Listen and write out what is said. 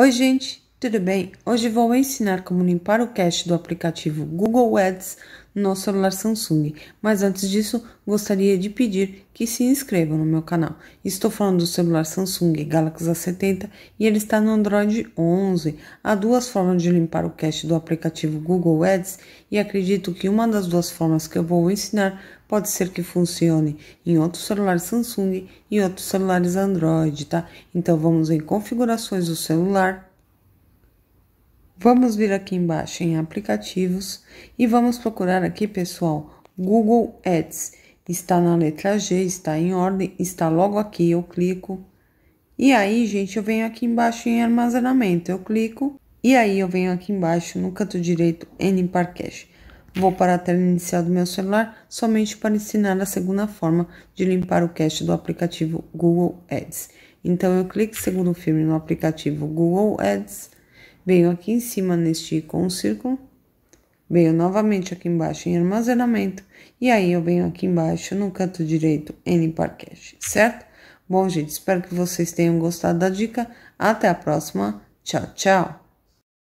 Oi, gente, tudo bem? Hoje vou ensinar como limpar o cache do aplicativo Google Ads no celular Samsung. Mas antes disso, gostaria de pedir que se inscrevam no meu canal. Estou falando do celular Samsung Galaxy A70 e ele está no Android 11. Há duas formas de limpar o cache do aplicativo Google Ads e acredito que uma das duas formas que eu vou ensinar pode ser que funcione em outros celulares Samsung e outros celulares Android, tá? Então vamos em configurações do celular Vamos vir aqui embaixo em aplicativos e vamos procurar aqui, pessoal, Google Ads. Está na letra G, está em ordem, está logo aqui, eu clico. E aí, gente, eu venho aqui embaixo em armazenamento, eu clico. E aí eu venho aqui embaixo no canto direito em limpar cache. Vou para a tela inicial do meu celular somente para ensinar a segunda forma de limpar o cache do aplicativo Google Ads. Então eu clico seguro firme no aplicativo Google Ads Venho aqui em cima neste um círculo, venho novamente aqui embaixo em armazenamento, e aí eu venho aqui embaixo no canto direito em limpar cache, certo? Bom, gente, espero que vocês tenham gostado da dica. Até a próxima. Tchau, tchau!